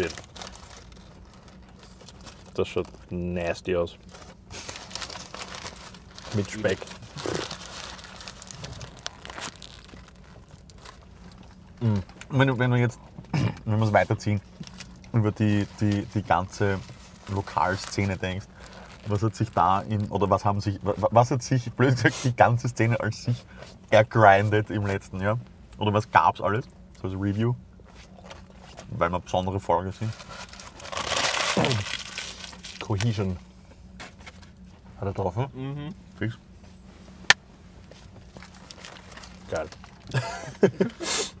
Shit. Das schaut nasty aus. Mit Speck. Wenn du, wenn du jetzt, wenn wir es weiterziehen, über die, die, die ganze Lokalszene denkst, was hat sich da in, oder was haben sich, wa- was hat sich, blöd gesagt, die ganze Szene als sich ergrindet im letzten Jahr? Oder was gab's alles? So als Review? Weil wir besondere Folgen sind. Cohesion. Hat er drauf, hm? Fix. Geil.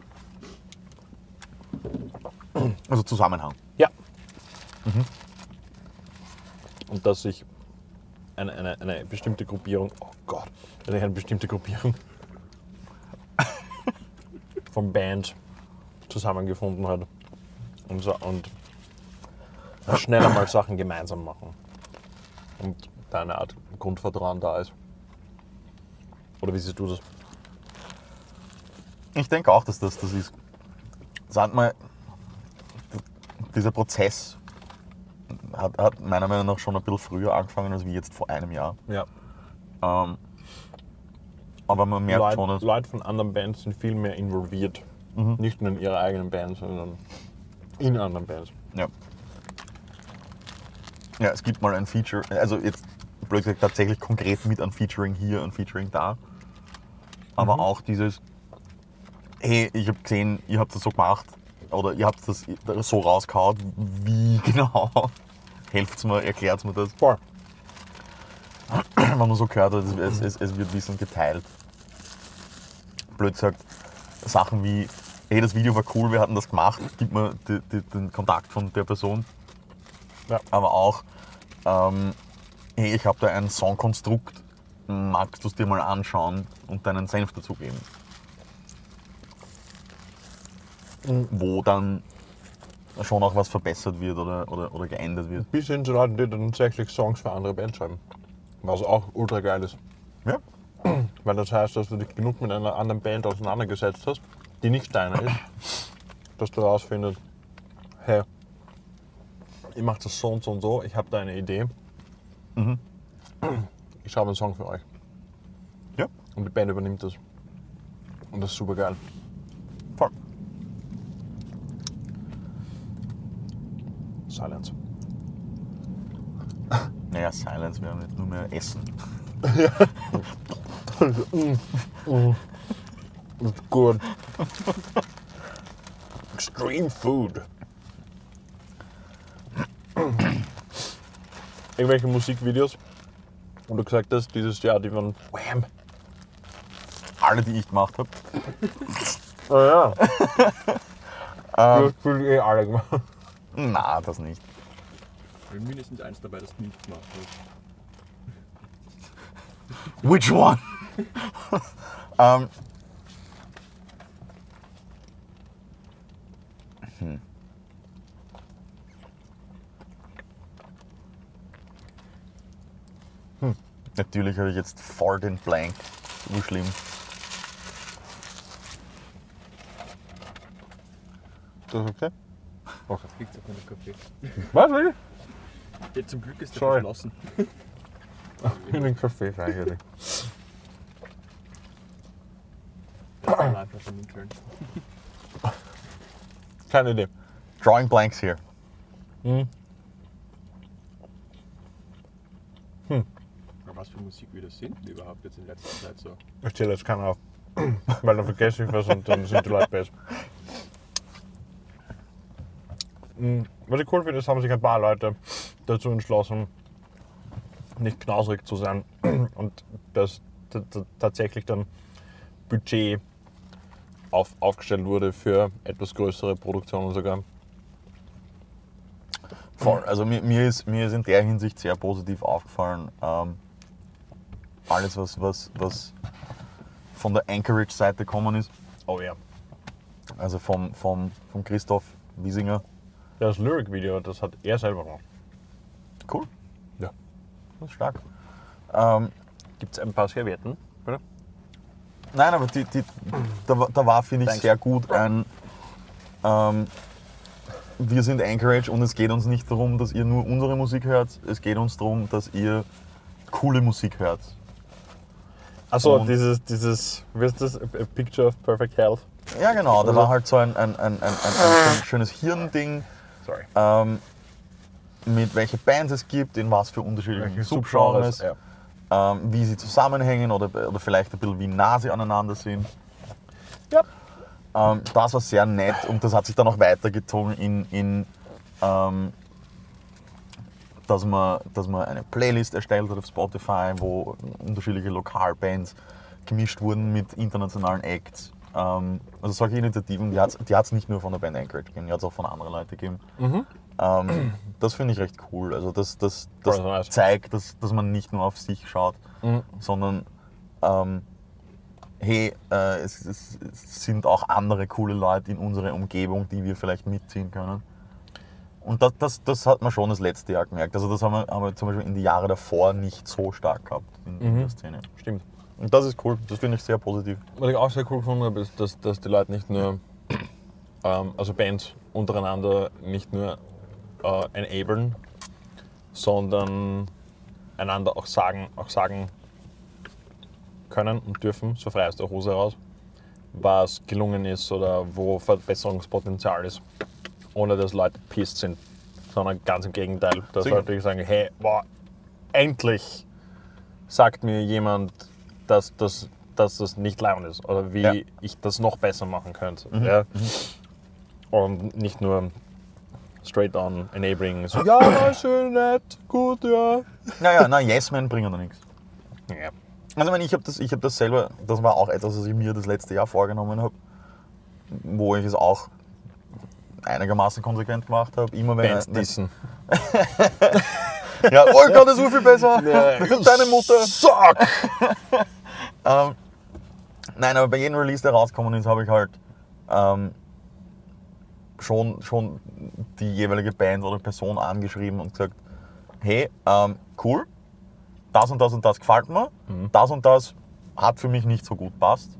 Also Zusammenhang. Ja. Und dass sich eine, eine, eine bestimmte Gruppierung, oh Gott, sich eine bestimmte Gruppierung von Band zusammengefunden hat und, so, und schneller mal Sachen gemeinsam machen. Und da eine Art Grundvertrauen da ist. Oder wie siehst du das? Ich denke auch, dass das das ist. Sag mal, dieser Prozess hat, hat meiner Meinung nach schon ein bisschen früher angefangen als wie jetzt vor einem Jahr. Ja. Ähm, aber man merkt Leute, schon, dass Leute von anderen Bands sind viel mehr involviert. Nicht nur in ihrer eigenen Band, sondern in anderen Bands. Ja. Ja, es gibt mal ein Feature, also jetzt blöd gesagt tatsächlich konkret mit ein Featuring hier, ein Featuring da. Aber auch dieses, hey, ich habe gesehen, ihr habt das so gemacht oder ihr habt das so rausgehauen, wie genau? Helft mir, erklärt mir das. Voll. wenn man so gehört hat, es, es, es wird Wissen geteilt. Blöd gesagt, Sachen wie, hey, das Video war cool, wir hatten das gemacht, gib mir die, die, den Kontakt von der Person. Ja. Aber auch, ähm, hey, ich habe da ein Songkonstrukt, magst du es dir mal anschauen und deinen Senf dazugeben? Wo dann schon auch was verbessert wird oder, oder, oder geändert wird. Bis hin zu Leuten, die dann tatsächlich Songs für andere Bands schreiben. Was auch ultra geil ist. Ja, Weil das heißt, dass du dich genug mit einer anderen Band auseinandergesetzt hast, die nicht deine ist, dass du herausfindest, hey, ihr macht das so und so und so, ich habe da eine Idee. Ich schreibe einen Song für euch. ja, Und die Band übernimmt das. Und das ist super geil. voll. Silence. Naja, Silence, wir haben nicht nur mehr Essen. Good. Extreme Food. Irgendwelche Musikvideos, wo du gesagt hast, dieses Jahr, die waren Wham. Alle, die ich gemacht habe. Oh ja. du hast gefühlt eh alle gemacht. Na, das nicht. Mindestens eins dabei, das du nicht gemacht hast. Which one? ähm, hm. Hm. Natürlich habe ich jetzt voll den Blank. So schlimm. Das ist okay? Okay. Liegt auf meinem Kaffee. Was will Ja, zum Glück ist der Sorry. verschlossen. ich? In den Kaffee Turn. Keine Idee. Drawing blanks here. Aber was für Musikvideos sind überhaupt jetzt in letzter Zeit so? Ich zähle jetzt keinen auf. Weil dann vergesse ich was und dann sind die Leute besser. Mm, Was ich cool finde, ist, haben sich ein paar Leute dazu entschlossen, nicht knausrig zu sein und dass tatsächlich dann Budget auf, aufgestellt wurde für etwas größere Produktionen sogar. Voll. Also mir, mir, ist, mir ist in der Hinsicht sehr positiv aufgefallen, ähm, alles was, was, was von der Anchorage-Seite gekommen ist, Oh ja. also vom, vom, vom Christoph Wiesinger. Das Lyric-Video, das hat er selber gemacht. Cool, Ja. das ist stark. Ähm, Gibt es ein paar Servietten? Bitte? nein, aber die, die, da, da war, finde ich, Thanks. sehr gut ein, ähm, wir sind Anchorage und es geht uns nicht darum, dass ihr nur unsere Musik hört. Es geht uns darum, dass ihr coole Musik hört. Achso, dieses, dieses, wie ist das? A Picture of Perfect Health. Ja, genau. Da Also- war halt so ein, ein, ein, ein, ein, schönes Hirnding, Sorry. ähm, mit welche Bands es gibt, in was für unterschiedlichen Welche Subgenres, Ja. ähm, wie sie zusammenhängen oder, oder vielleicht ein bisschen wie nah sie aneinander sind. Ja. Ähm, das war sehr nett und das hat sich dann auch weitergezogen in, in ähm, dass, man, dass man eine Playlist erstellt hat auf Spotify, wo unterschiedliche Lokalbands gemischt wurden mit internationalen Acts. Ähm, also solche Initiativen, die hat es die hat's nicht nur von der Band Anchorage gegeben, die hat es auch von anderen Leuten gegeben. Ähm, das finde ich recht cool. Also das, das, das nice. zeigt, dass, dass man nicht nur auf sich schaut, sondern ähm, hey, äh, es, es, es sind auch andere coole Leute in unserer Umgebung, die wir vielleicht mitziehen können. Und das, das, das hat man schon das letzte Jahr gemerkt. Also das haben wir, haben wir zum Beispiel in die Jahre davor nicht so stark gehabt in, in der Szene. Stimmt. Und das ist cool, das finde ich sehr positiv. Was ich auch sehr cool gefunden habe, ist, dass, dass die Leute nicht nur, ähm, also Bands untereinander nicht nur äh, enablen, sondern einander auch sagen, auch sagen können und dürfen, so frei aus der Hose heraus, was gelungen ist oder wo Verbesserungspotenzial ist, ohne dass Leute pisst sind, sondern ganz im Gegenteil, dass Sicher. Leute sagen, hey, boah, endlich sagt mir jemand, dass das, dass das nicht leibend ist oder wie Ja. Mhm. ich das noch besser machen könnte. Ja? Und nicht nur straight on enabling, so, ja, schön nett, gut, ja. Naja, na, Yes-Men bringen da nichts. ja. Also ich, meine, ich habe das, ich hab das selber, das war auch etwas, was ich mir das letzte Jahr vorgenommen habe, wo ich es auch einigermaßen konsequent gemacht habe. Immer wenn Bands dissen. Ja, oh Gott, das ist so viel besser. Deine Mutter. Suck! Ähm, nein, aber bei jedem Release, der rausgekommen ist, habe ich halt ähm, schon, schon die jeweilige Band oder Person angeschrieben und gesagt, hey, ähm, cool, das und das und das gefällt mir, das und das hat für mich nicht so gut passt.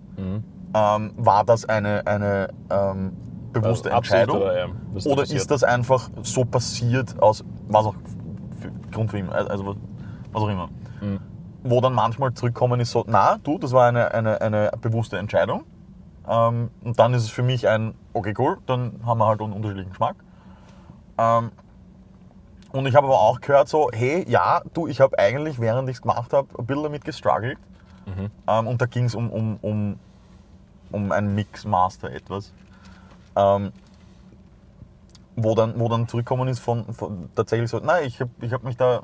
Ähm, war das eine, eine ähm, bewusste Absicht Entscheidung? oder, ja, da Oder ist das einfach so passiert aus was auch für Grund für immer, also was, was auch immer. Wo dann manchmal zurückkommen ist so, na du, das war eine, eine, eine bewusste Entscheidung. Ähm, und dann ist es für mich ein, okay cool, dann haben wir halt einen unterschiedlichen Geschmack. Ähm, und ich habe aber auch gehört so, hey, ja, du, ich habe eigentlich, während ich es gemacht habe, ein bisschen damit gestruggelt. Ähm, und da ging es um, um, um, um ein Mixmaster etwas. Ähm, wo dann, wo dann zurückgekommen ist von, von tatsächlich so, nein, ich habe ich hab mich da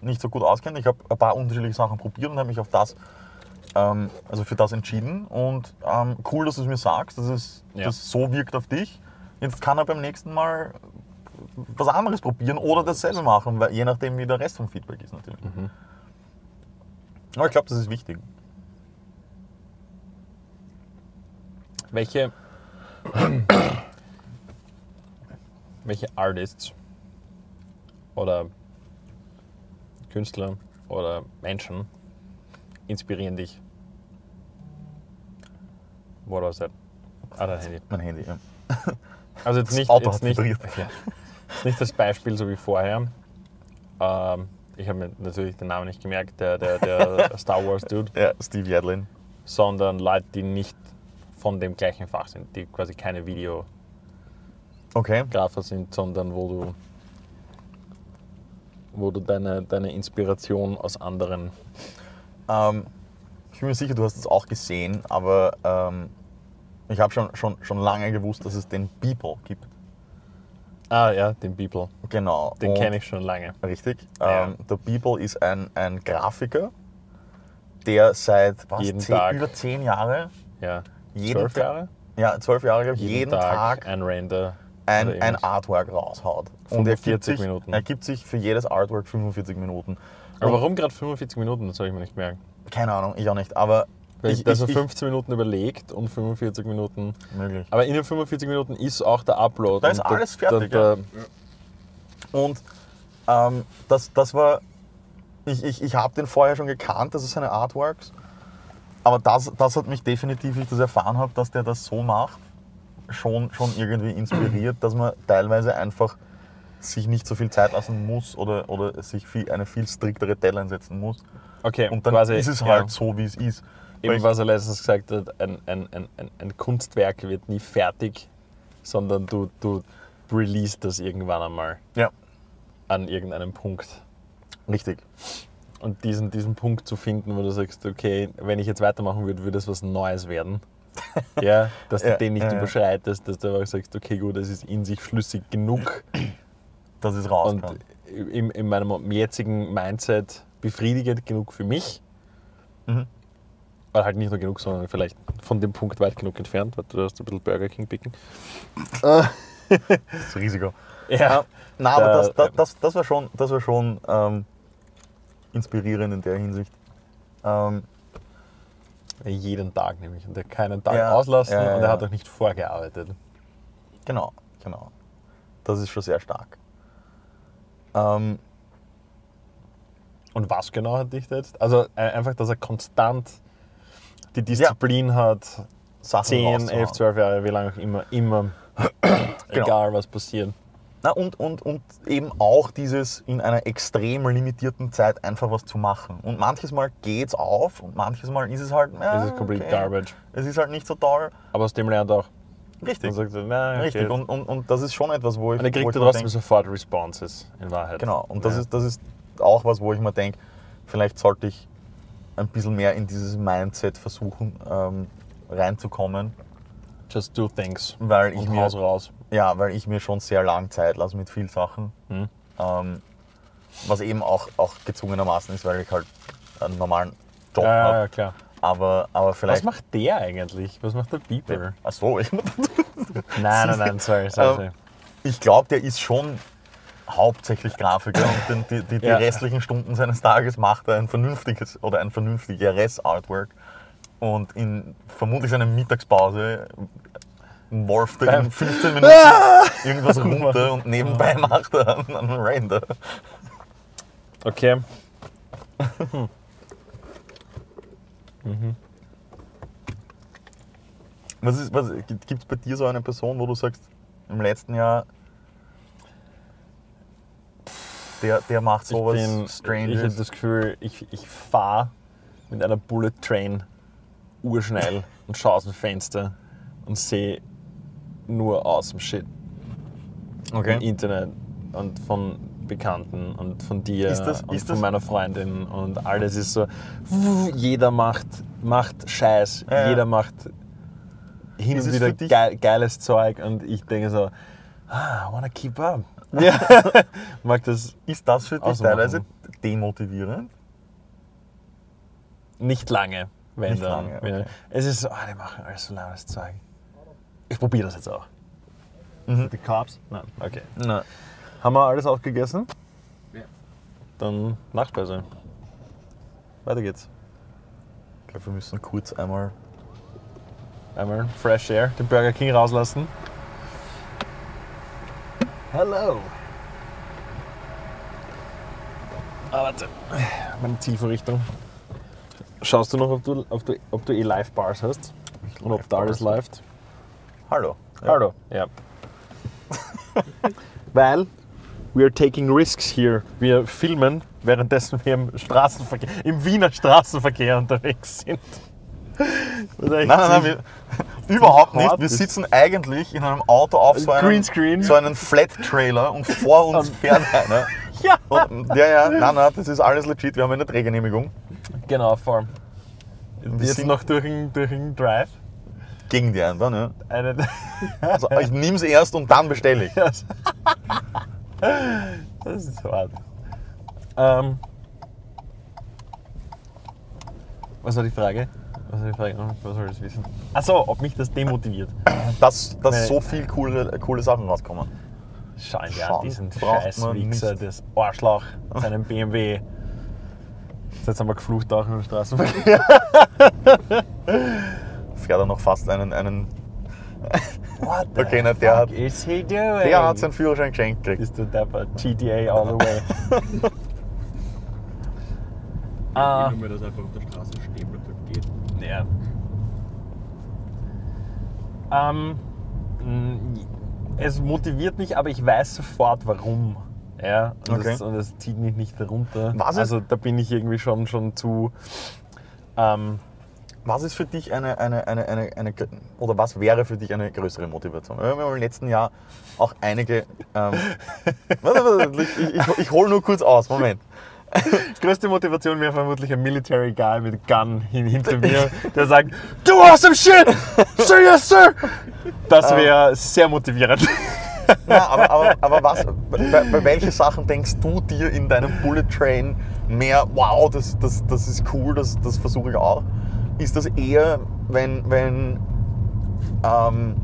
nicht so gut auskennt. Ich habe ein paar unterschiedliche Sachen probiert und habe mich auf das, ähm, also für das entschieden. Und ähm, cool, dass du es mir sagst, dass es Ja. das so wirkt auf dich. Jetzt kann er beim nächsten Mal was anderes probieren oder dasselbe machen, weil, je nachdem, wie der Rest vom Feedback ist natürlich. Aber ich glaube, das ist wichtig. Welche, welche Artists oder Künstler oder Menschen inspirieren dich? What was that? Ah, dein Handy. Mein Handy, ja. Also jetzt nicht, Auto jetzt nicht, ja. Nicht das Beispiel so wie vorher. Ähm, ich habe mir natürlich den Namen nicht gemerkt, der, der, der Star Wars Dude, Ja, Steve Yadlin. sondern Leute, die nicht von dem gleichen Fach sind, die quasi keine Videografer Okay. sind, sondern wo du, wo du deine, deine Inspiration aus anderen. Ähm, ich bin mir sicher, du hast es auch gesehen, aber ähm, ich habe schon, schon, schon lange gewusst, dass es den Beeple gibt. Ah ja, den Beeple. Genau. Den kenne ich schon lange. Richtig. Ja. Ähm, der Beeple ist ein, ein Grafiker, der seit was, Jeden zehn, Tag. über zehn Jahre, Ja. Jeden Zwölf Tag- Jahre? ja, zwölf Jahre, glaub ich, jeden, Tag, ein Render. ein, ein. Artwork raushaut. Und er gibt, 45 sich, Minuten. er gibt sich für jedes Artwork 45 Minuten. Aber Und- warum gerade 45 Minuten? Das habe ich mir nicht gemerkt. Keine Ahnung, ich auch nicht. Aber Weil ich, dass er ich, 15 Minuten überlegt und 45 Minuten. ich, möglich. Aber in den 45 Minuten ist auch der Upload. Da ist alles der, fertig, Der, Und ähm, das, das war, ich, ich, ich habe den vorher schon gekannt, das ist seine Artworks. Aber das, das hat mich definitiv, wie ich das erfahren habe, dass der das so macht, schon, schon irgendwie inspiriert, dass man teilweise einfach sich nicht so viel Zeit lassen muss oder, oder sich viel, eine viel striktere Deadline setzen muss. Okay, Und dann quasi, ist es ja. halt so, wie es ist. Eben was er letztens gesagt hat, ein, ein, ein, ein, ein Kunstwerk wird nie fertig, sondern du, du release das irgendwann einmal Ja, an irgendeinem Punkt. richtig. Und diesen, diesen Punkt zu finden, wo du sagst, okay, wenn ich jetzt weitermachen würde, würde es was Neues werden. ja, dass du Ja, den nicht ja, ja. überschreitest, dass du einfach sagst, okay, gut, es ist in sich schlüssig genug Dass es raus und kann. in, in meinem jetzigen Mindset befriedigend genug für mich. Mhm. Weil halt nicht nur genug, sondern vielleicht von dem Punkt weit genug entfernt. Warte, du hast ein bisschen Burger King picken. Das Risiko. Ja. Na, aber Da- das, das, das, das war schon, das war schon ähm, inspirierend in der Hinsicht. Ähm, Jeden Tag nämlich. Und er keinen Tag Ja, auslassen ja, ja, und er hat auch nicht vorgearbeitet. genau, genau. Das ist schon sehr stark. Ähm, Und was genau hat dich da jetzt? Also äh, einfach, dass er konstant die Disziplin hat, Sachen 10, rauszuhauen. 11, 12 Jahre, wie lange auch immer, immer, Genau. egal was passiert. Na, und, und, und eben auch dieses in einer extrem limitierten Zeit einfach was zu machen. Und manches Mal geht's auf und manches Mal ist es halt. Ja, Das ist complete okay. garbage. Es ist halt nicht so toll. Aber aus dem lernt er auch. Richtig. Und sagt, na, okay. Richtig. Und, und, und das ist schon etwas, wo ich. Und er kriegt trotzdem sofort Responses, in Wahrheit. Genau. Und das, Ja. ist, das ist auch was, wo ich mir denke, vielleicht sollte ich ein bisschen mehr in dieses Mindset versuchen ähm, reinzukommen, Just do things. weil ich Und mir raus. Ja, weil ich mir schon sehr lang Zeit lasse mit vielen Sachen. Hm. Ähm, was eben auch, auch gezwungenermaßen ist, weil ich halt einen normalen Job Ja, habe. ja, klar. Aber, aber Was vielleicht. macht der eigentlich? Was macht der Beeper? Ach so, ich, Nein, nein, nein, sorry, sorry. Ähm, ich glaube, der ist schon hauptsächlich Grafiker und die, die, die Ja. restlichen Stunden seines Tages macht er ein vernünftiges oder ein vernünftigeres Artwork. Und in vermutlich seiner Mittagspause worft er in Beim- 15 Minuten irgendwas runter und nebenbei macht er einen, Render. Okay. Was ist, was, gibt es bei dir so eine Person, wo du sagst, im letzten Jahr, der, der macht sowas ich bin, ich habe Stranges? das Gefühl, ich, ich fahre mit einer Bullet Train urschnell und schaue aus dem Fenster und sehe nur awesome Shit im Okay. Internet und von Bekannten und von dir Ist das- und von meiner Freundin und alles ist so, jeder macht, macht Scheiß, Ja, ja. jeder macht hin Ist und wieder geil, geiles Zeug und ich denke so, ah, I wanna keep up. Ja. Mag das Ist das für dich Ausmachen. teilweise demotivierend? Nicht lange, wenn Nicht dann. lange, okay. Es ist so, ah, die machen alles so lautes Zeug. Ich probiere das jetzt auch. Mhm. Die Carbs? Nein, okay. Na, Haben wir alles aufgegessen? Ja. Dann Nachspeise. Weiter geht's. ich glaube, wir müssen kurz einmal. Einmal Fresh Air, den Burger King rauslassen. Hello. Ah, warte. Meine Zielvorrichtung. Schaust du noch, ob du, ob du, ob du eh Live-Bars hast? Und ob da alles läuft? Hallo. Hallo. Ja. Weil we are taking risks here. Wir filmen, währenddessen wir im Straßenverkehr, im Wiener Straßenverkehr unterwegs sind. Nein, nein, nein, wir, überhaupt nicht. Wir sitzen eigentlich in einem Auto auf so einem, Greenscreen. so einen Flat-Trailer und vor uns fährt einer. Ja. Und, ja, ja, nein, nein, das ist alles legit. Wir haben eine Drehgenehmigung Genau, voll. wir Jetzt sind- noch durch den, durch den Drive. Gegen die anderen. Ja. Eine, Also, ich nehme es erst und dann bestelle ich. das ist hart. Ähm, was war die Frage? Was war die Frage? Was soll ich wissen? Achso, ob mich das demotiviert. Dass, dass so viel coole, coole Sachen rauskommen. Schauen an diesen braucht scheiß man Wichser, nicht. das Arschloch, seinen BMW. Jetzt haben wir geflucht auch im Straßenverkehr. Fährt er noch fast einen. einen What Okay, na, der hat- is he doing? der hat seinen Führerschein geschenkt gekriegt. Ist der Depper. GTA all the way. ah, mehr, dass er einfach auf der Straße stehen bleibt und geht. ja. Ähm, Es motiviert mich, aber ich weiß sofort warum. Ja, und, Okay. das, und das zieht mich nicht runter. Was ist- also da bin ich irgendwie schon, schon zu. Ähm, Was ist für dich eine, eine, eine, eine, eine, oder was wäre für dich eine größere Motivation? Wir haben im letzten Jahr auch einige. Ähm, ich, ich, ich hole nur kurz aus, Moment. die größte Motivation wäre vermutlich ein Military Guy mit Gun hin, hinter mir, der sagt: Do awesome shit! Sir, yes, sir! Das wäre sehr motivierend. Ja, aber, aber, aber was, bei, bei welchen Sachen denkst du dir in deinem Bullet Train mehr, wow, das, das, das ist cool, das, das versuche ich auch? Ist das eher, wenn, wenn ähm,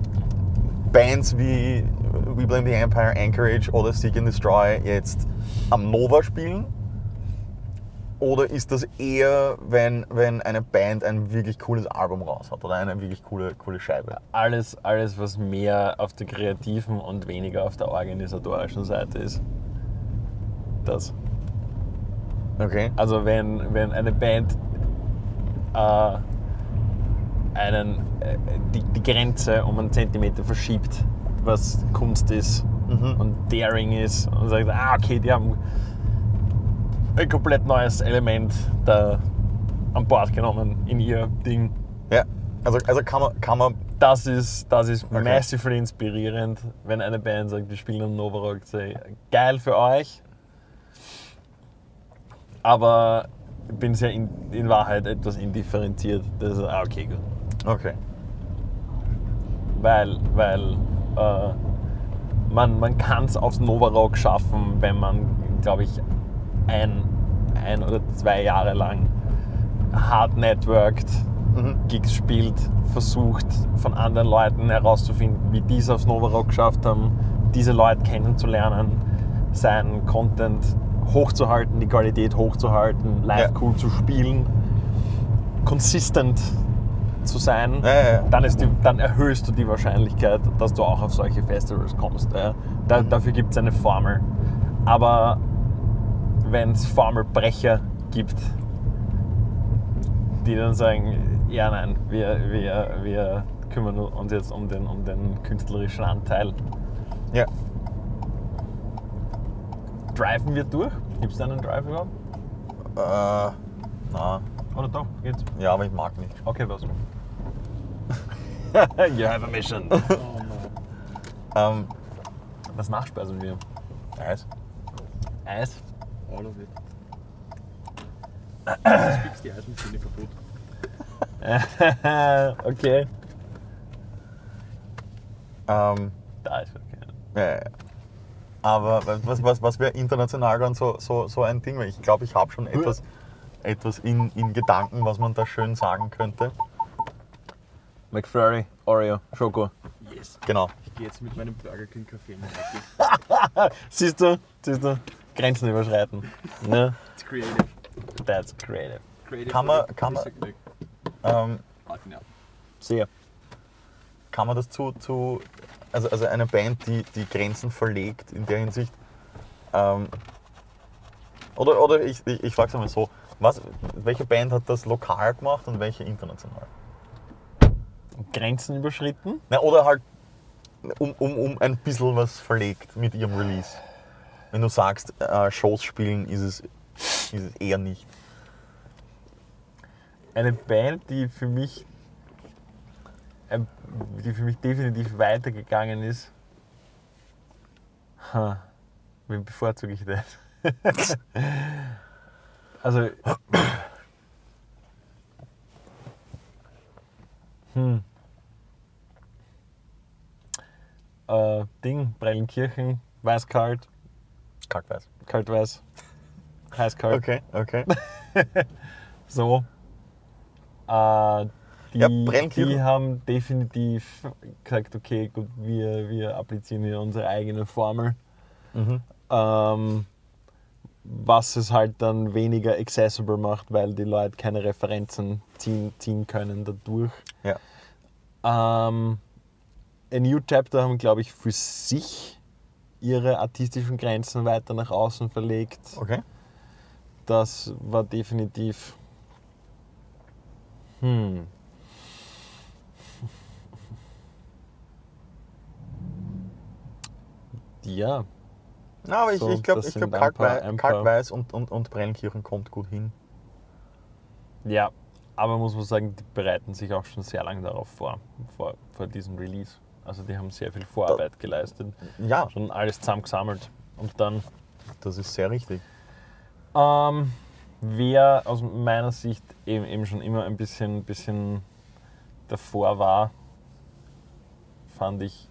Bands wie We Blame the Empire, Anchorage oder Seek and Destroy jetzt am Nova spielen? Oder ist das eher, wenn, wenn eine Band ein wirklich cooles Album raus hat oder eine wirklich coole, coole Scheibe? Alles, alles, was mehr auf der kreativen und weniger auf der organisatorischen Seite ist. Das. Okay. Also wenn, wenn eine Band äh, einen, äh, die, die Grenze um einen Zentimeter verschiebt, was Kunst ist Mhm. und Daring ist und sagt, ah okay, die haben ein komplett neues Element da an Bord genommen in ihr Ding. Ja, also, also kann, man, kann man Das ist, das ist Okay. massively inspirierend, wenn eine Band sagt, wir spielen am Nova Rock. Say, Geil für euch, aber bin sehr in, in Wahrheit etwas indifferenziert. Das ist, ah, okay, gut. Okay. Weil, weil äh, man, man kann es aufs Nova Rock schaffen, wenn man, glaube ich, ein, ein oder zwei Jahre lang hard networked, Mhm. Gigs spielt, versucht von anderen Leuten herauszufinden, wie die es aufs Nova Rock geschafft haben, diese Leute kennenzulernen, seinen Content hochzuhalten, die Qualität hochzuhalten, live Ja. cool zu spielen, consistent zu sein, Ja, ja. Dann, ist die, dann erhöhst du die Wahrscheinlichkeit, dass du auch auf solche Festivals kommst. Da, Mhm. Dafür gibt es eine Formel. Aber wenn es Formelbrecher gibt, die dann sagen, ja nein, wir, wir, wir kümmern uns jetzt um den, um den künstlerischen Anteil. Ja. Driven wir durch? Gibt es da einen Drive überhaupt? Äh, na, Oder doch? Geht's? ja, aber ich mag nicht. Okay, was? you have a mission. Oh no. Ähm, Was nachspeisen wir? Eis. Eis? All of it. Das fix die Eisenmaschine kaputt. okay. Ähm, Da ist okay. ja, ja, ja. Aber was, was, was wäre international dann so, so, so ein Ding? Weil Ich glaube, ich habe schon etwas, etwas in, in Gedanken, was man da schön sagen könnte. McFlurry, Oreo, Schoko. Yes. Genau. Ich gehe jetzt mit meinem Burger King Kaffee. Siehst du? Siehst du? Grenzen überschreiten. Ne? It's creative. That's creative. Creative. Kann man- kann man-. Ähm. Sehr. kann man das zu, zu also, also eine Band, die die Grenzen verlegt in der Hinsicht? Ähm, oder oder ich, ich, ich frage es einmal so, was, welche Band hat das lokal gemacht und welche international? Grenzen überschritten? Na, oder halt um, um, um ein bisschen was verlegt mit ihrem Release. Wenn du sagst, äh, Shows spielen, ist es, ist es eher nicht. Eine Band, die für mich, die für mich definitiv weitergegangen ist. Ha, wen bevorzuge ich denn? also. Hm. Äh, Ding, Breilenkirchen, Weißkalt, Kackweiß. Kaltweiß, Heißkalt. Okay, okay. So. Äh, die, Ja, die haben definitiv gesagt, okay, gut, wir, wir applizieren hier unsere eigene Formel. Mhm. Ähm, was es halt dann weniger accessible macht, weil die Leute keine Referenzen ziehen, ziehen können dadurch. Ja. Ähm, A New Chapter haben, glaube ich, für sich ihre artistischen Grenzen weiter nach außen verlegt. Okay. Das war definitiv. Hm. Ja, Na, aber ich, So, ich glaube, ich glaub, Kalkweiß und, und, und Brennkirchen kommt gut hin. ja. Aber muss man sagen, die bereiten sich auch schon sehr lange darauf vor, vor, vor diesem Release. Also die haben sehr viel Vorarbeit geleistet. Ja, Schon alles zusammengesammelt. Und dann das ist sehr richtig. Ähm, wer aus meiner Sicht eben, eben schon immer ein bisschen, bisschen davor war, fand ich,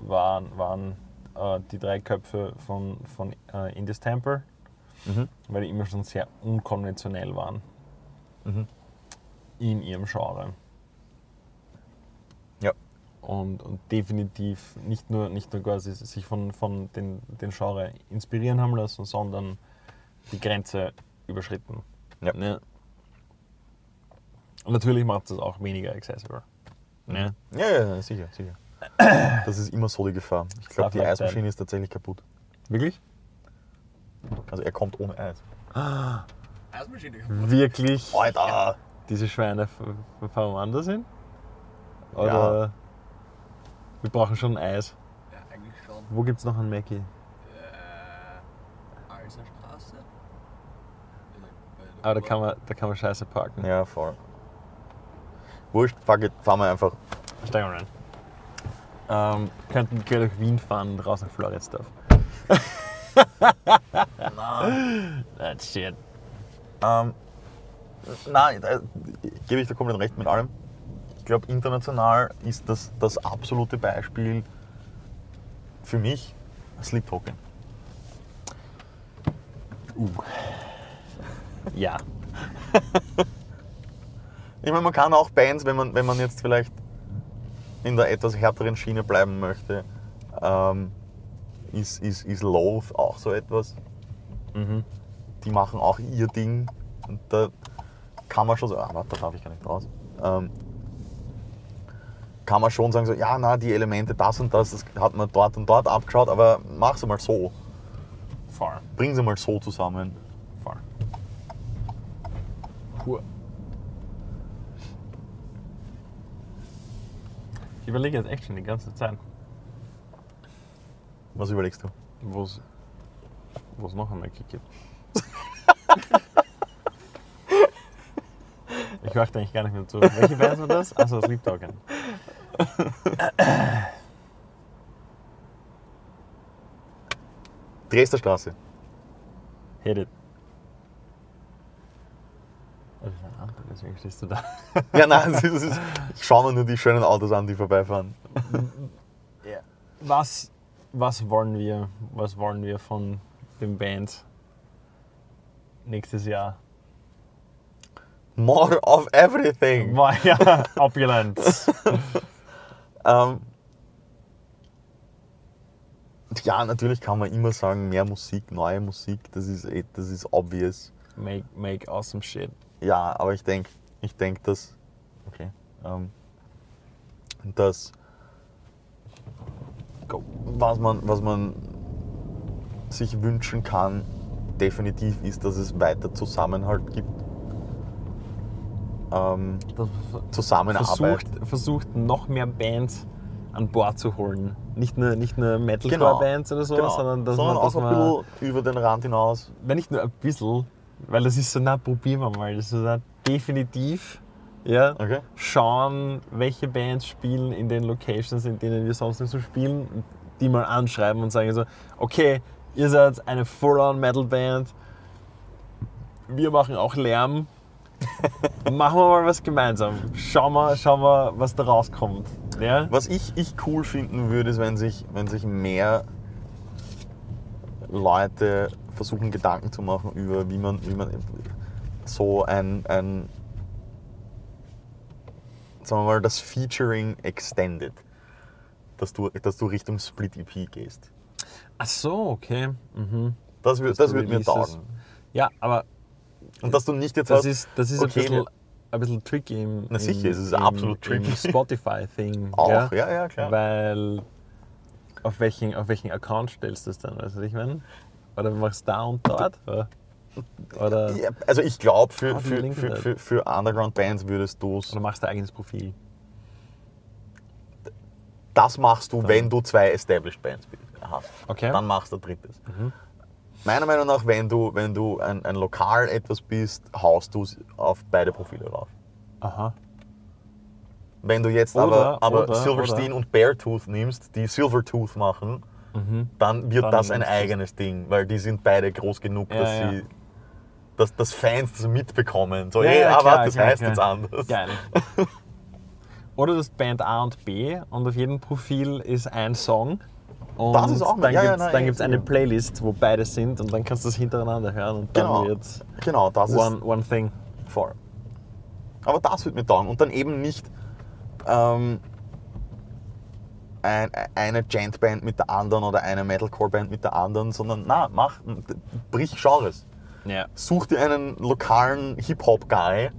waren, waren äh, die drei Köpfe von, von äh, Indis Temple, Mhm. weil die immer schon sehr unkonventionell waren Mhm. in ihrem Genre. Ja. Und, und definitiv nicht nur, nicht nur quasi sich von, von den, den Genre inspirieren haben lassen, sondern die Grenze überschritten. Ja. Ne? Und natürlich macht es auch weniger accessible. Ne? Ja, ja, ja, sicher, sicher. Das ist immer so die Gefahr. Ich glaube, die Eismaschine ist tatsächlich kaputt. Wirklich? Also er kommt ohne Eis. Eismaschine. Wirklich? Alter! Diese Schweine fahren woanders hin? Oder wir brauchen schon Eis. Ja, eigentlich schon. Wo gibt es noch einen Mackie? Äh, Alser Straße. Aber da kann man, da kann man scheiße parken. Ja, voll. Wurscht, fuck it, fahren wir einfach. Steigen wir rein. Ähm, könnten quer durch Wien fahren und raus nach Floridsdorf. That's shit. Ähm, nein, da gebe ich da komplett recht mit allem. Ich glaube, international ist das das absolute Beispiel für mich Sleep Token. Ja. Ich meine, man kann auch Bands, wenn man, wenn man jetzt vielleicht in der etwas härteren Schiene bleiben möchte, ähm, ist, ist, ist Loath auch so etwas. Mhm. Die machen auch ihr Ding. Und da kann man schon so, ah, warte, da darf ich gar nicht raus. Ähm, kann man schon sagen, so, ja, na, die Elemente, das und das, das hat man dort und dort abgeschaut, aber mach sie mal so. Voll. Bring sie mal so zusammen. Voll. Pur. Ich überlege jetzt echt schon die ganze Zeit, Was überlegst du? wo es noch einen Mackie gibt. ich möchte eigentlich gar nicht mehr zu. Welche Band war das? Achso, Sleep Token. Dresdner Straße. Hit it. Das ist ein Ampel, deswegen stehst du da. Ja, nein, das ist, das ist, ich schaue mir nur die schönen Autos an, die vorbeifahren. Was, was wollen wir, was wollen wir von den Bands nächstes Jahr? More of everything. War ja Opulence. Ähm, ja, natürlich kann man immer sagen, mehr Musik, neue Musik, das ist, eh- das ist obvious. Make, make awesome shit. Ja, aber ich denke, ich denk, dass, okay, ähm, dass, was man, was man sich wünschen kann, definitiv ist, dass es weiter Zusammenhalt gibt. Ähm, Zusammenarbeit. versucht, versucht noch mehr Bands an Bord zu holen. Nicht nur, nicht nur Genau. Metalcore-Bands oder so, Genau. sondern dass Sondern man, dass auch ein man bisschen über den Rand hinaus. wenn nicht nur ein bisschen, weil das ist so, na, probieren wir mal. Das ist so, na, definitiv, ja, Okay. schauen, welche Bands spielen in den Locations, in denen wir sonst nicht so spielen, die mal anschreiben und sagen so, okay, ihr seid eine Full-on-Metal-Band, wir machen auch Lärm, machen wir mal was gemeinsam. Schauen wir, schauen wir was da rauskommt. Ja? Was ich, ich cool finden würde, ist, wenn sich, wenn sich mehr Leute versuchen, Gedanken zu machen über, wie man, wie man so ein, ein sagen wir mal, das Featuring extended. Dass du, dass du Richtung Split EP gehst. Ach so, okay. Mhm. Das, wird- das du würde mir taugen. Ja, aber Und dass du nicht jetzt das hast, ist, das ist okay, ein, bisschen, ein bisschen tricky im, Na sicher, im, es ist im, absolut tricky. Spotify-Thing. auch, ja? ja, ja, klar. Weil auf welchen, auf welchen Account stellst du es dann? Weißt du, was ich meine? Oder machst du da und dort? Oder? Ja, also ich glaube, für, für, für, für, für Underground-Bands würdest du es oder machst du dein eigenes Profil? Das machst du, wenn du zwei Established Bands hast. Okay. Dann machst du ein drittes. Meiner Meinung nach, wenn du, wenn du ein, ein Lokal etwas bist, haust du es auf beide Profile drauf. Aha. Wenn du jetzt Oder- aber, aber oder- Silverstein oder- und Beartooth nimmst, die Silvertooth machen, dann wird Dann das ein eigenes Ding, weil die sind beide groß genug, Ja, dass ja. sie dass, dass Fans das mitbekommen. So, Ja, ja, ah, warte, das klar, heißt klar. jetzt anders. Geil. Oder das Band A und B und auf jedem Profil ist ein Song. Und Das ist auch- dann ja, ja, gibt es dann eine. Playlist, wo beide sind und dann kannst du das hintereinander hören und dann Genau. wird's Genau, das one, ist one thing. voll. Aber das wird mir taugen. Und dann eben nicht ähm, ein, eine Gent-Band mit der anderen oder eine Metalcore-Band mit der anderen, sondern na, mach, brich Genres. Ja. Such dir einen lokalen Hip-Hop-Guy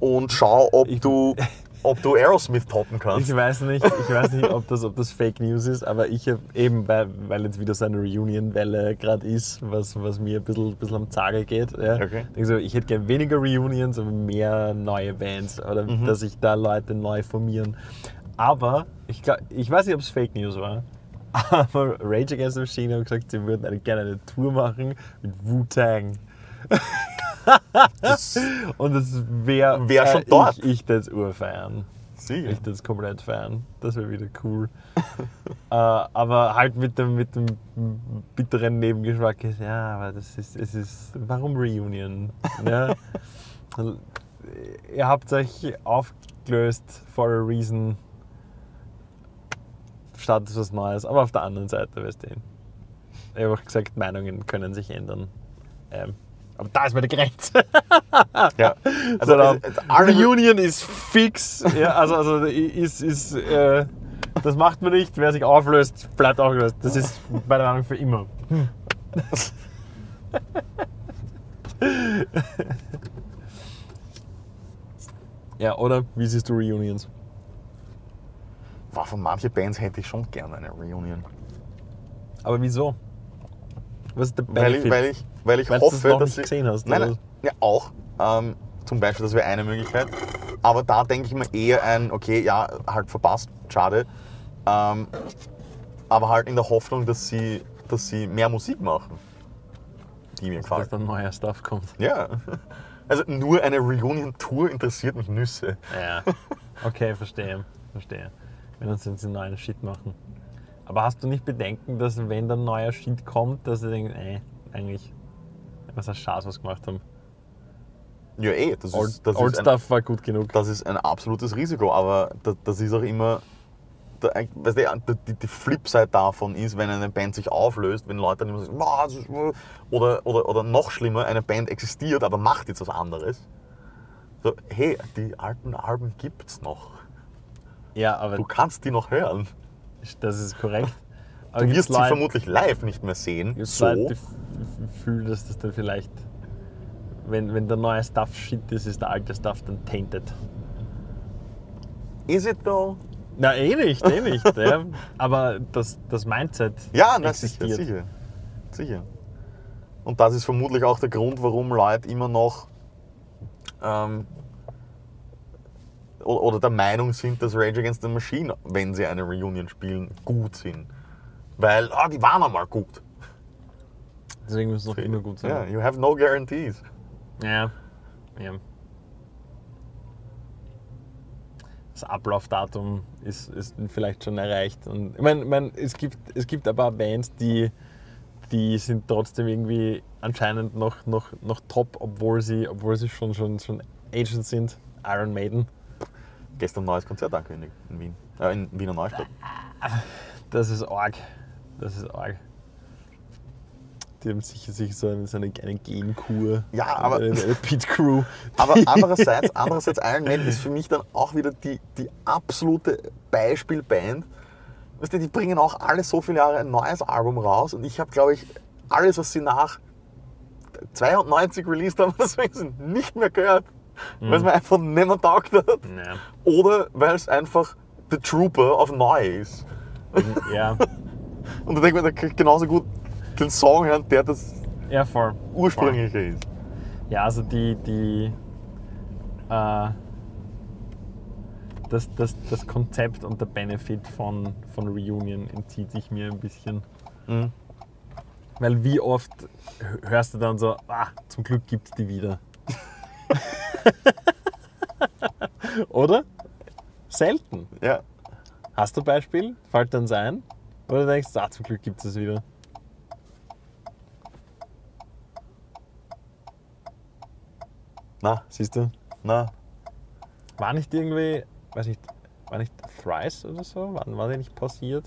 und schau, ob Ich- du, ob du Aerosmith toppen kannst. Ich weiß nicht, ich weiß nicht, ob das, ob das Fake News ist, aber ich habe eben, weil, weil jetzt wieder so eine Reunion-Welle gerade ist, was, was mir ein bisschen, bisschen am Zage geht. Ja. Okay. So, ich hätte gerne weniger Reunions, aber mehr neue Bands oder Mhm. dass sich da Leute neu formieren. Aber ich, glaub, ich weiß nicht, ob es Fake News war. Aber Rage Against the Machine haben gesagt, sie würden eine, gerne eine Tour machen mit Wu-Tang. Das, Und das wäre Wär schon dort. Ich, ich das urfeiern. sicher. Ich das komplett feiern. Das wäre wieder cool. äh, aber halt mit dem, mit dem bitteren Nebengeschmack ist, ja, aber das ist, es ist, warum Reunion? Ja? Ihr habt euch aufgelöst for a reason. Startet was Neues, aber auf der anderen Seite, weißt du. Ich habe auch gesagt, Meinungen können sich ändern. Ähm, aber da ist meine Grenze. Ja. Also, Also, Reunion ist fix. Ja, also, also ist, ist, äh, das macht man nicht. Wer sich auflöst, bleibt aufgelöst. Das ist meiner Meinung nach für immer. ja, oder wie siehst du Reunions? Boah, von manchen Bands hätte ich schon gerne eine Reunion. Aber wieso? Was ist der Weil ich, Benefit? weil ich, weil ich Weil du das hoffe, noch dass nicht sie, gesehen hast, Nein, nein, ja, auch. Ähm, zum Beispiel, das wäre eine Möglichkeit. Aber da denke ich mir eher ein, okay, ja, halt verpasst, schade. Ähm, aber halt in der Hoffnung, dass sie, dass sie mehr Musik machen, die mir dass gefällt. dann neuer Stuff kommt. Ja. Also nur eine Reunion-Tour interessiert mich Nüsse. Ja. Okay, verstehe. Verstehe. Wenn uns jetzt einen neuen Shit machen. Aber hast du nicht Bedenken, dass wenn dann neuer Shit kommt, dass sie denken, ey, eigentlich, was ein Schatz was gemacht haben. Ja, eh, das Old, ist, das Old ist ein, Stuff war gut genug. das ist ein absolutes Risiko, aber das, das ist auch immer. Da, weißt du, die, die Flipside davon ist, wenn eine Band sich auflöst, wenn Leute dann immer sagen, "Boah, das ist, oder, oder, oder noch schlimmer, eine Band existiert, aber macht jetzt was anderes. So, hey, die alten Alben gibt's noch. Ja, aber Du kannst die noch hören. das ist korrekt. Aber Du wirst sie Leute- vermutlich live nicht mehr sehen. So. Leute, die f- f- fühlen, dass das dann vielleicht, wenn, wenn der neue Stuff Shit ist, ist der alte Stuff dann tainted. Is it though? Na, eh nicht, eh nicht. ja. Aber das, das Mindset Ja, na, sicher, existiert. sicher. Sicher. Und das ist vermutlich auch der Grund, warum Leute immer noch ähm, oder der Meinung sind, dass Rage Against the Machine, wenn sie eine Reunion spielen, gut sind. Weil, ah, die waren einmal gut. Deswegen muss es noch immer gut Ja, sein. you have no guarantees. Ja. ja. Das Ablaufdatum ist, ist vielleicht schon erreicht. Und ich meine, mein, es, gibt, es gibt ein paar Bands, die, die sind trotzdem irgendwie anscheinend noch, noch, noch top, obwohl sie, obwohl sie schon, schon, schon Agents sind. Iron Maiden. Gestern neues Konzert angekündigt in Wien. Äh, in Wiener Neustadt. Das ist arg. Das ist arg. Die haben sicher sich so eine, so eine, eine Genkur. Ja, aber- Eine, eine Pit Crew. Aber andererseits, andererseits Iron Maiden ist für mich dann auch wieder die, die absolute Beispielband. Weißt du, die bringen auch alle so viele Jahre ein neues Album raus und ich habe, glaube ich, alles, was sie nach 92 released haben, deswegen nicht mehr gehört, weil es mir einfach nicht mehr taugt hat. Ja. Oder weil es einfach The Trooper auf neu ist. ja. Und da denke ich mir, da kann ich genauso gut den Song hören, der das Ja, voll. ursprüngliche ist. Ja, also die, die, äh, das, das, das Konzept und der Benefit von, von Reunion entzieht sich mir ein bisschen. Mhm. Weil wie oft hörst du dann so, ah, zum Glück gibt es die wieder. Oder? Selten. Ja. Hast du ein Beispiel? Fällt dann sein? Oder denkst du, ah, zum Glück gibt es wieder? Na, Siehst du? na. War nicht irgendwie, weiß nicht, war nicht Thrice oder so? Wann war der nicht passiert?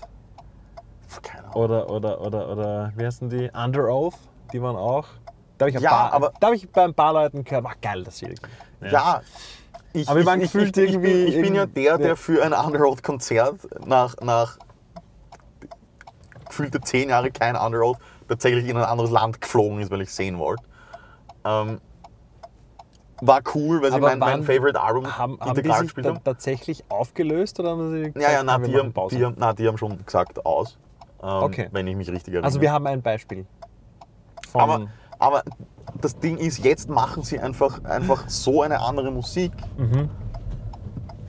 Keine Ahnung. Oder, oder, oder, oder, wie heißen die? Under Oath, die waren auch. Da habe ich, Ja, paar- aber- da hab ich bei ein paar Leuten gehört, war geil, das hier. Ja. Ich, Aber ich, ich, ich, ich, bin, ich bin ja der, ja. der für ein Underworld-Konzert nach, nach gefühlte zehn Jahre kein Underworld tatsächlich in ein anderes Land geflogen ist, weil ich sehen wollte. Ähm, war cool, weil sie mein, mein Favorite Album Haben, haben integral gespielt dann haben. tatsächlich aufgelöst oder haben sie gesagt, Ja, ja, wir die, haben, die, haben, die haben schon gesagt aus, ähm, Okay. wenn ich mich richtig erinnere. Also wir haben ein Beispiel. Von, aber, aber das Ding ist, jetzt machen sie einfach, einfach so eine andere Musik, Mhm.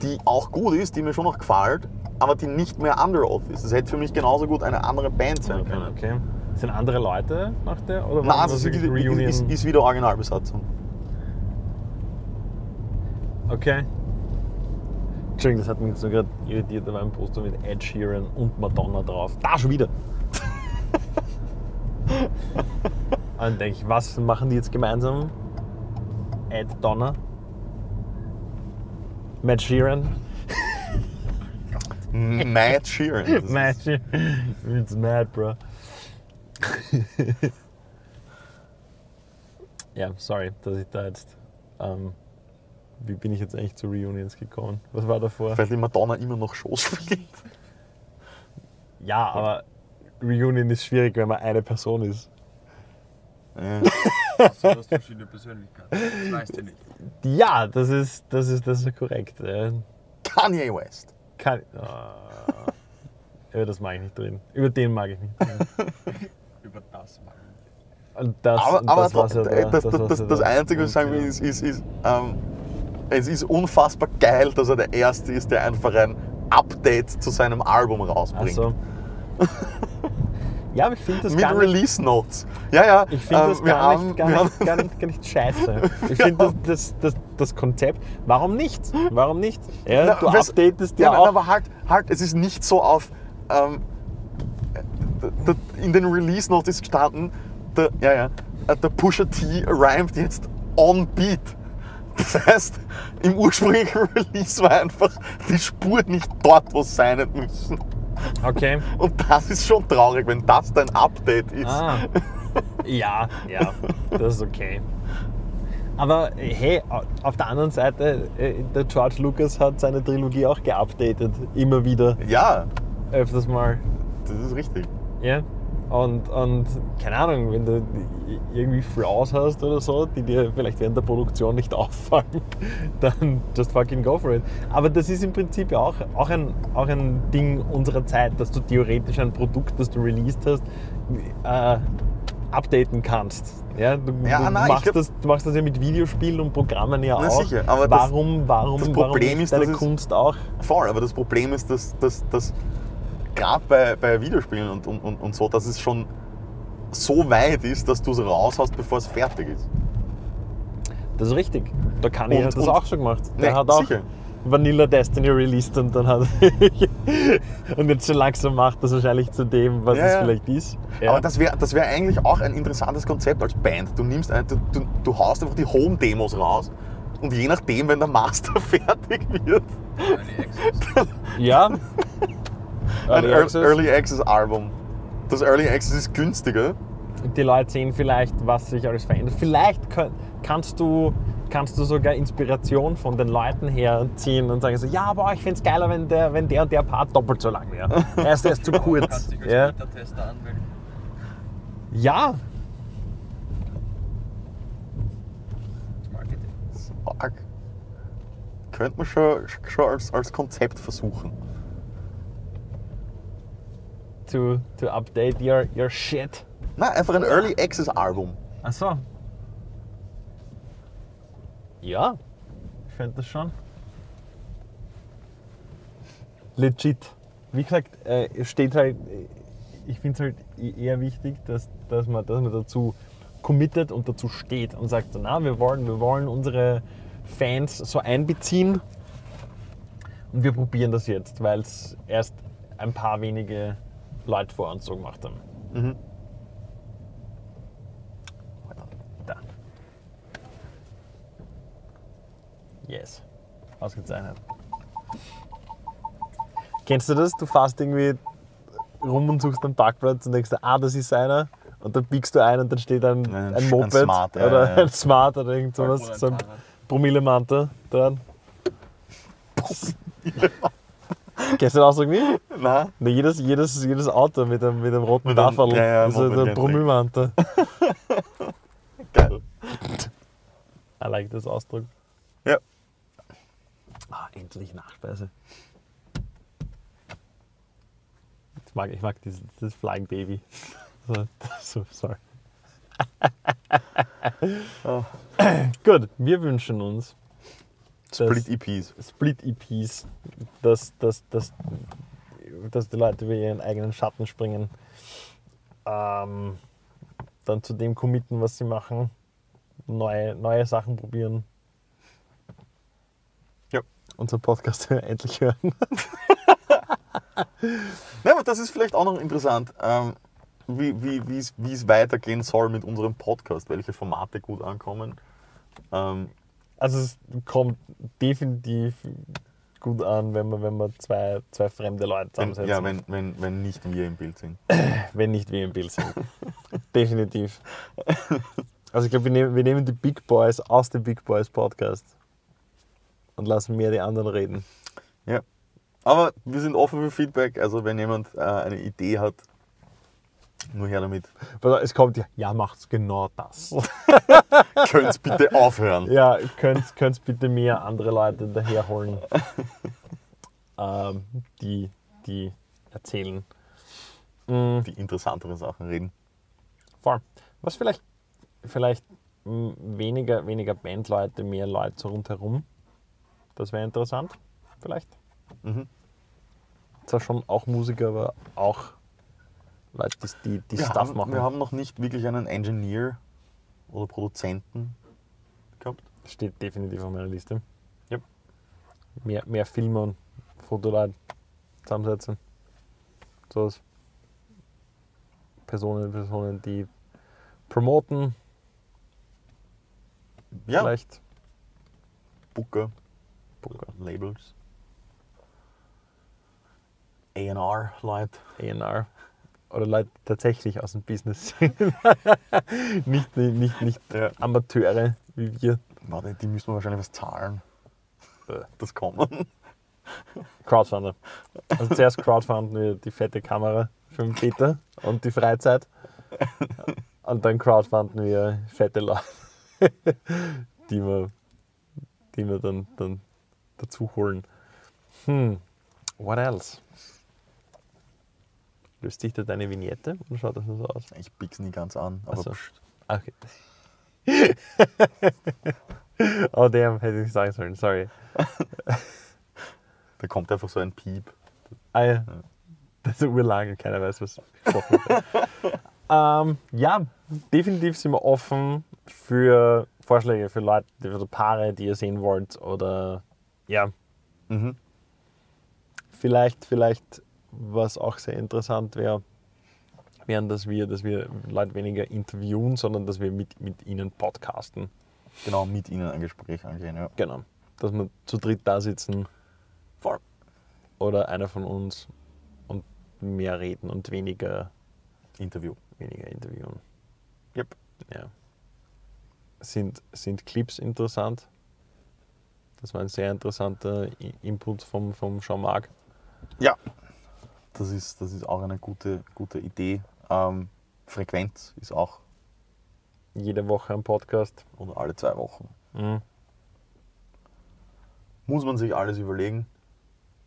die auch gut ist, die mir schon noch gefällt, aber die nicht mehr Underoath ist. Es hätte für mich genauso gut eine andere Band sein okay, können. okay. Sind andere Leute nach der? Oder Nein, also ist, ist, ist wieder Originalbesatzung. Okay. Entschuldigung, das hat mich so gerade irritiert. Da war ein Poster mit Ed Sheeran und Madonna drauf. Da schon wieder! und dann denke ich, was machen die jetzt gemeinsam? Ed Donner? Matt Sheeran? Mad Sheeran. Das Matt Sheeran. It's mad, bro. ja, sorry, dass ich da jetzt. Ähm, wie bin ich jetzt eigentlich zu Reunions gekommen? Was war davor? Weil die Madonna immer noch Shows spielt. Ja, aber Reunion ist schwierig, wenn man eine Person ist. Ja. Du hast verschiedene Persönlichkeiten. Das weißt du nicht. Ja, das ist, das ist, das ist korrekt. Kanye West. Kann, ah, über das mag ich nicht reden. Über den mag ich nicht reden. Über das mal. Und das, Aber, und aber das, das, da- das, das, das, das, das da- Einzige, was ich sagen will, ist, ist, ist ähm, es ist unfassbar geil, dass er der Erste ist, der einfach ein Update zu seinem Album rausbringt. Also, ja, aber ich finde das Mit gar nicht, Release Notes. Ja, ja. ich finde ähm, das wir gar, haben- nicht, gar, nicht, gar, nicht, gar nicht scheiße. Ich finde das, das, das, das Konzept, warum nicht? Warum nicht? Ja, Na, du weißt- updatest ja, ja, nein, auch. aber halt, halt, es ist nicht so auf. Ähm, in den Release Notes ist gestanden, der, ja, ja, äh, der Pusher T rhymt jetzt on beat. Das heißt, im ursprünglichen Release war einfach die Spur nicht dort, wo es sein hätte müssen. Okay. Und das ist schon traurig, wenn das dein Update ist. Ah. Ja, ja, das ist okay. Aber hey, au- auf der anderen Seite, äh, der George Lucas hat seine Trilogie auch geupdatet. Immer wieder, Ja, öfters mal. das ist richtig. Ja. Und, und keine Ahnung, wenn du irgendwie Flaws hast oder so, die dir vielleicht während der Produktion nicht auffallen, dann just fucking go for it. Aber das ist im Prinzip ja auch, auch, ein, auch ein Ding unserer Zeit, dass du theoretisch ein Produkt, das du released hast, äh, updaten kannst. Ja, du, Ja, du, nein, machst glaub- das, du machst das ja mit Videospielen und Programmen ja auch. sicher, aber das- warum, warum, das warum Problem nicht ist, deine es- Kunst auch? Voll, aber das Problem ist, dass, dass, dass gerade bei, bei Videospielen und, und, und, und so, dass es schon so weit ist, dass du es raus hast, bevor es fertig ist. Das ist richtig. Der Kanye Und- hat das und- auch schon gemacht. Der Nee, hat auch sicher. Vanilla Destiny released und dann hat und jetzt schon langsam macht das wahrscheinlich zu dem, was Ja, es ja. vielleicht ist. Ja. Aber das wäre das wär eigentlich auch ein interessantes Konzept als Band. Du, nimmst ein, du, du, du haust einfach die Home-Demos raus und je nachdem, wenn der Master fertig wird, ja. Ein Early Access. Early Access Album. Das Early Access ist günstiger. Die Leute sehen vielleicht, was sich alles verändert. Vielleicht könnt, kannst du kannst du sogar Inspiration von den Leuten herziehen und sagen so, ja, aber ich finde es geiler, wenn der, wenn der und der Part doppelt so lang wäre. Er ist, ist zu Du kurz. kannst dich als Ja. Beta-Tester anmelden. ja, Das Marketing. Könnte man schon, schon als, als Konzept versuchen. To, to update your, your shit. Nein, einfach ein Early Access Album. Ach so. Ja, ich finde das schon. legit. Wie gesagt, äh, steht halt, äh, ich finde es halt e- eher wichtig, dass, dass, man, dass man dazu committet und dazu steht und sagt, na, wir wollen, wir wollen unsere Fans so einbeziehen und wir probieren das jetzt, weil es erst ein paar wenige Leute vor uns so gemacht haben. Mhm. Da. Yes. Ausgezeichnet. Kennst du das? Du fährst irgendwie rum und suchst einen Parkplatz und denkst, dir, ah, das ist einer. Und dann biegst du ein und dann steht ein, Ein ein, Sch- ein Moped Smart, ja, oder ja, ja. ein Smart oder irgend sowas. So ein Promillemante dran. Kennst du das auch irgendwie? Nein. Nee, jedes, jedes, jedes Auto mit einem, mit einem roten Tafel ja, ja, ein kennt Promillemante. Geil. I like das Ausdruck. Ja. Ah, endlich Nachspeise. Ich mag, ich mag dieses, dieses Flying Baby. So, so, sorry. Oh. Gut, wir wünschen uns Split EPs. Split-EPs, dass, dass, dass, dass die Leute über ihren eigenen Schatten springen, ähm, dann zu dem committen, was sie machen, neue, neue Sachen probieren. Ja. Unser Podcast endlich hören. Ja, aber das ist vielleicht auch noch interessant, ähm, wie, wie, wie es weitergehen soll mit unserem Podcast, welche Formate gut ankommen. Ähm, Also es kommt definitiv gut an, wenn man, wenn man zwei, zwei fremde Leute wenn, zusammensetzen. ja, wenn, wenn, wenn nicht wir im Bild sind. wenn nicht wir im Bild sind. Definitiv. Also ich glaube, wir nehmen, wir nehmen die Big Boys aus dem Big Boys Podcast und lassen mehr die anderen reden. Ja. Aber wir sind offen für Feedback, also wenn jemand äh, eine Idee hat, nur her damit. Es kommt ja, ja, macht's genau das. Könnt bitte aufhören. Ja, könnt, könnt bitte mehr andere Leute daherholen, ähm, die, die erzählen. Mm, Die interessantere Sachen reden. Voll. Was vielleicht, vielleicht weniger, weniger Bandleute, mehr Leute so rundherum. Das wäre interessant, vielleicht. Mhm. Zwar schon auch Musiker, aber auch Leute, die, die, die Stuff haben, machen. wir haben noch nicht wirklich einen Engineer oder Produzenten gehabt. Steht definitiv auf meiner Liste. Yep. Mehr, mehr Filme und Fotoleute zusammensetzen. So was. Personen, Personen, die promoten, Ja, vielleicht. Booker, Booker. Labels. A&R Leute. A&R oder Leute tatsächlich aus dem Business sind. nicht, nicht, nicht Ja. Amateure wie wir. Warte, die müssen wir wahrscheinlich was zahlen. Äh. Das kommen. Crowdfunder. Also zuerst crowdfunden wir die fette Kamera für den Peter und die Freizeit. Und dann crowdfunden wir fette Leute, die wir, die wir dann, dann dazu holen. Hm, what else? Löst sich da deine Vignette oder schaut das nur so aus? Ich bieg's nie ganz an, aber so. pst, Ah, Okay. oh damn, hätte ich sagen sollen, sorry. da kommt einfach so ein Piep. Ah ja. Das ist urlang, keiner weiß, was gesprochen wird. ähm, ja, definitiv sind wir offen für Vorschläge für Leute, für Paare, die ihr sehen wollt. Oder ja, Mhm. vielleicht, vielleicht, was auch sehr interessant wäre, wären, dass wir, dass wir Leute weniger interviewen, sondern dass wir mit, mit ihnen podcasten. Genau, mit ihnen ein Gespräch angehen. Ja. Genau. Dass wir zu dritt da sitzen Voll. oder einer von uns und mehr reden und weniger, Interview. weniger interviewen. Yep. Ja. Sind, sind Clips interessant? Das war ein sehr interessanter Input vom, vom Jean-Marc. Ja. Das ist, das ist auch eine gute, gute Idee. Ähm, Frequenz ist auch Jede Woche ein Podcast. oder alle zwei Wochen. Mhm. Muss man sich alles überlegen.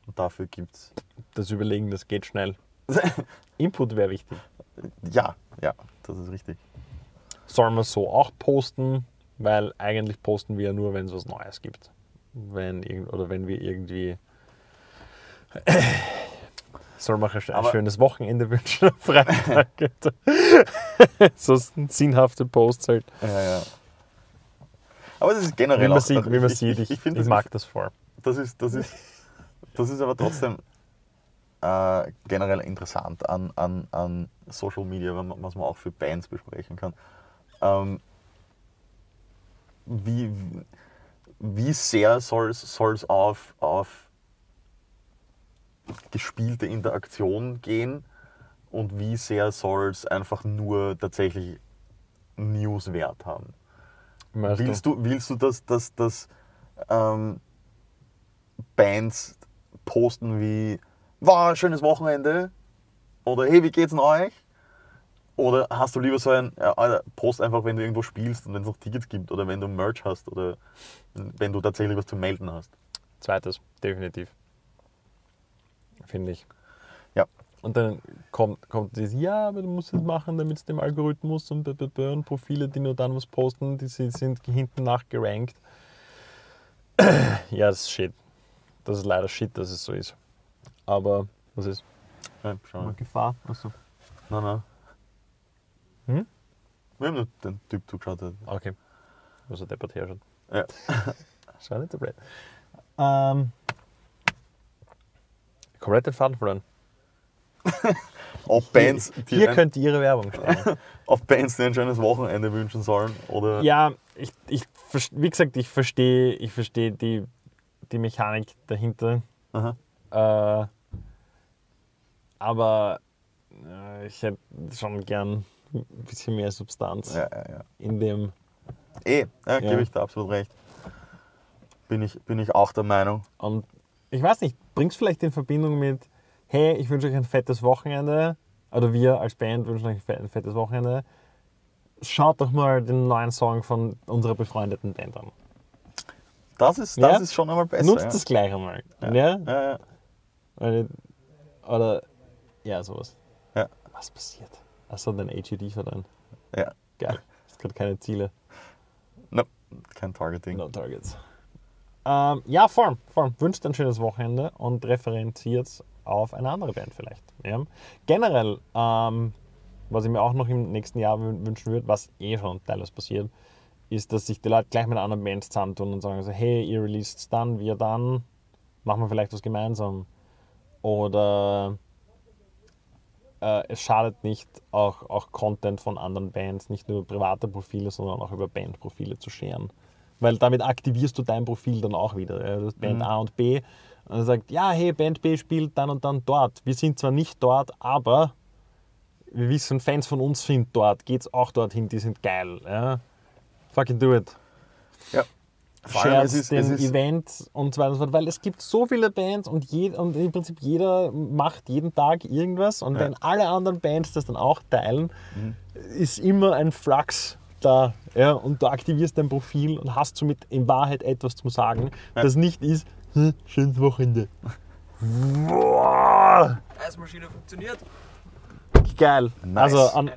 Und dafür gibt's. Das Überlegen, das geht schnell. Input wäre wichtig. Ja, ja, das ist richtig. Sollen wir so auch posten? Weil eigentlich posten wir ja nur, wenn es was Neues gibt. Wenn irgend, oder wenn wir irgendwie Soll man ein Aber- schönes Wochenende wünschen am Freitag. so sinnhafte Posts halt. Ja, ja. Aber das ist generell Wie man auch, sieht, wie man ich, sieht. Ich, ich, ich das, mag das voll. das, ist, das, ist, das ist aber trotzdem äh, generell interessant an, an, an Social Media, was man auch für Bands besprechen kann. Ähm, wie, wie sehr soll es auf, auf gespielte Interaktion gehen und wie sehr soll es einfach nur tatsächlich Newswert haben? Meinst Willst du, willst du, dass, dass, dass ähm, Bands posten wie, war schönes Wochenende? Oder hey, wie geht's denn euch? Oder hast du lieber so ein, ja, Alter, post einfach, wenn du irgendwo spielst und wenn es noch Tickets gibt oder wenn du Merch hast oder wenn du tatsächlich was zu melden hast? Zweites, definitiv. Finde ich. Ja. Und dann kommt, kommt das, ja, aber du musst es machen, damit es dem Algorithmus und, und Profile, die nur dann was posten, die sind, sind hinten nach gerankt. ja, das ist Shit. Das ist leider Shit, dass es so ist. Aber was ist? Ja, schau. Gefahr? Achso. Nein, nein. Hm? Wir haben nur den Typ zugeschaut. Okay. Also deppert her schon. Ja. Schau nicht so blöd. Ähm. Faden verloren. Ob Bands, die Hier könnt ihr ihre Werbung stellen. ob Bands dir ein schönes Wochenende wünschen sollen oder ja, ich, ich, wie gesagt, ich verstehe ich versteh die, die Mechanik dahinter. Äh, aber äh, ich hätte schon gern ein bisschen mehr Substanz Ja, ja, ja. in dem. Eh, ja, gebe ich dir absolut recht. Bin ich, bin ich auch der Meinung. Und ich weiß nicht, bringst vielleicht in Verbindung mit, hey, ich wünsche euch ein fettes Wochenende, oder wir als Band wünschen euch ein fe- ein fettes Wochenende. Schaut doch mal den neuen Song von unserer befreundeten Band an. Das ist, Ja. das ist schon einmal besser. Nutzt ja. das gleich einmal. Ja. Ja, ja. Oder, oder ja, sowas. Ja. Was passiert? Achso, dein AGD verdammt. ja. Geil. Es gibt keine Ziele. No, kein Targeting. No targets. Ähm, ja, voll, voll. Wünscht ein schönes Wochenende und referenziert auf eine andere Band vielleicht. Ja. Generell, ähm, was ich mir auch noch im nächsten Jahr wün- wünschen würde, was eh schon teilweise passiert, ist, dass sich die Leute gleich mit anderen Bands zusammentun und sagen so, hey, ihr released dann, wir dann, machen wir vielleicht was gemeinsam. Oder äh, es schadet nicht, auch, auch Content von anderen Bands, nicht nur über private Profile, sondern auch über Bandprofile zu scheren. Weil damit aktivierst du dein Profil dann auch wieder. Ja? Du hast Band A und B und er sagt, ja, hey, Band B spielt dann und dann dort. Wir sind zwar nicht dort, aber wir wissen, Fans von uns sind dort. Geht's auch dorthin, die sind geil. Ja? Fucking do it. Ja. Shared es ist, den es ist, Event und so weiter und so fort, weil es gibt so viele Bands und, jed, und im Prinzip jeder macht jeden Tag irgendwas und Ja. wenn alle anderen Bands das dann auch teilen, Mhm. ist immer ein Flux da ja, und du aktivierst dein Profil und hast somit in Wahrheit etwas zu sagen, das nicht ist, "Hm, schönes Wochenende. Boah, Eismaschine funktioniert. geil. Nice. Also, an,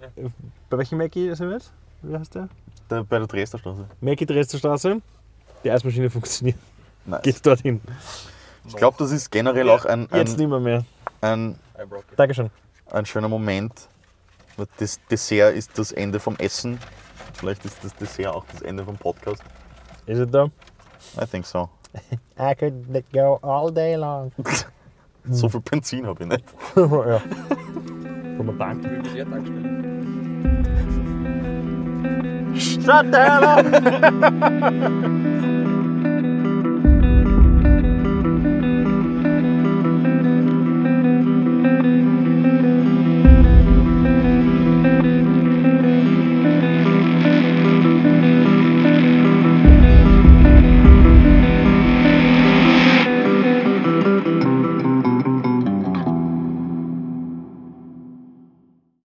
bei welchem Mackie sind wir jetzt? Wie heißt der? der, bei der Dresdner Straße. Mackie Dresdenstraße. Die Eismaschine funktioniert. Nice. Geht dorthin. Ich glaube, das ist generell auch ein, Jetzt ein, nicht mehr mehr. ein. Dankeschön. ein schöner Moment. Das Dessert ist das Ende vom Essen. Vielleicht ist das Dessert auch das Ende vom Podcast. Is it though? I think so. I could go all day long. So viel Benzin habe ich nicht. ja. Komm mal danke. Wie bisher Shut the hell up!